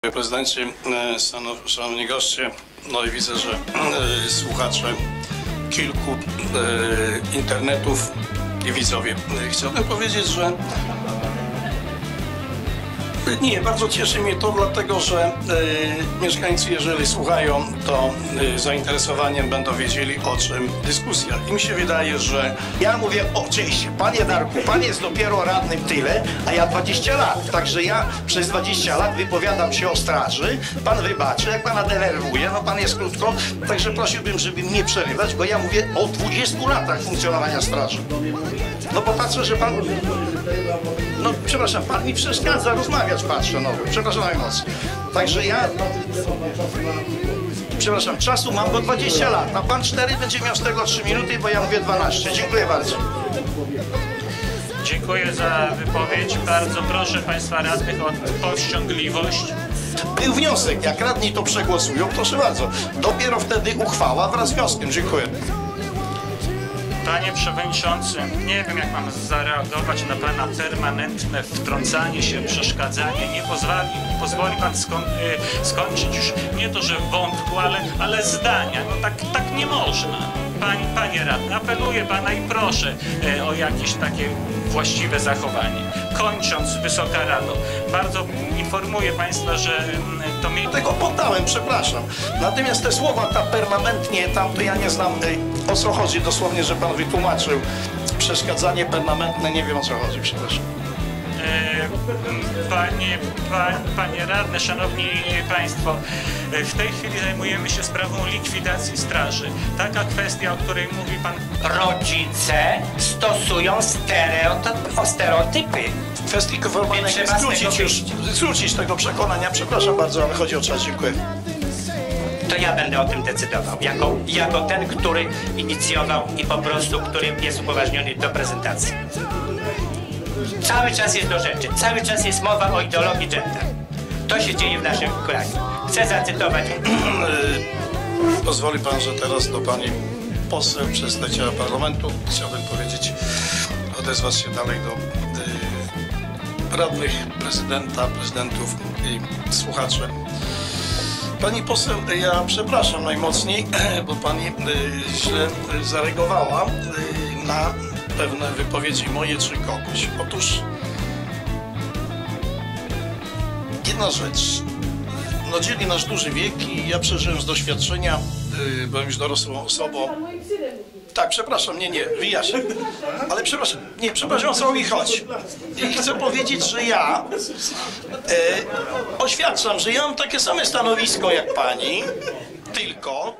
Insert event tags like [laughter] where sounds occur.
Panie prezydencie, e, szanow- szanowni goście, no i widzę, że e, słuchacze kilku e, internetów i widzowie. Chciałbym powiedzieć, że nie, bardzo cieszy mnie to, dlatego że e, mieszkańcy, jeżeli słuchają, to e, zainteresowaniem będą wiedzieli, o czym dyskusja. I mi się wydaje, że Ja mówię, oczywiście, panie Darku, pan jest dopiero radnym tyle, a ja 20 lat. Także ja przez 20 lat wypowiadam się o straży. Pan wybaczy, jak pana denerwuje, no pan jest krótko. Także prosiłbym, żeby mnie przerywać, bo ja mówię o 20 latach funkcjonowania straży. No bo patrzę, że pan... No przepraszam, pan mi przeszkadza rozmawiać, patrzę, no. Przepraszam najmocniej. Także ja... Przepraszam, czasu mam, bo 20 lat, a pan 4 będzie miał z tego 3 minuty, bo ja mówię 12. Dziękuję bardzo. Dziękuję za wypowiedź. Bardzo proszę Państwa radnych o powściągliwość. Był wniosek, jak radni to przegłosują, proszę bardzo. Dopiero wtedy uchwała wraz z wnioskiem. Dziękuję. Panie Przewodniczący, nie wiem jak mam zareagować na Pana permanentne wtrącanie się, przeszkadzanie. Nie pozwoli, nie pozwoli Pan y, skończyć już nie to, że wątku, ale, ale zdania. No tak, tak nie można. Pani, panie radny, apeluję Pana i proszę y, o jakieś takie właściwe zachowanie. Kończąc, Wysoka Rado, bardzo informuję Państwa, że mm, to mnie... Tego poddałem, przepraszam. Natomiast te słowa ta permanentnie tam, to ja nie znam y, o co chodzi. Dosłownie, że pan wytłumaczył. Przeszkadzanie permanentne, nie wiem o co chodzi, przepraszam. E, Panie, pa, panie radny, szanowni państwo, e, w tej chwili zajmujemy się sprawą likwidacji straży. Taka kwestia, o której mówi pan rodzice stosują stereotyp- stereotypy. W kwestii Trzeba z skrócić już, skrócić tego przekonania. Przepraszam bardzo, ale chodzi o czas. Dziękuję. To ja będę o tym decydował. Jako, jako ten, który inicjował i po prostu, który jest upoważniony do prezentacji. Cały czas jest do rzeczy. Cały czas jest mowa o ideologii gender. To się dzieje w naszym kraju. Chcę zacytować [clears throat] Pozwoli pan, że teraz do pani poseł, przedstawiciela parlamentu chciałbym powiedzieć, odezwać się dalej do y, radnych prezydenta, prezydentów i słuchaczy. Pani poseł, ja przepraszam najmocniej, [clears throat] bo pani y, źle zareagowała y, na pewne wypowiedzi moje czy kogoś. Otóż jedna rzecz. No dzieli nasz duży wiek i ja przeżyłem z doświadczenia, yy, byłem już dorosłą osobą. Tak, przepraszam, nie, nie, wyjaśnię. Ale przepraszam, nie, przepraszam, co mi chodzi. I chcę powiedzieć, że ja e, oświadczam, że ja mam takie same stanowisko jak pani, tylko...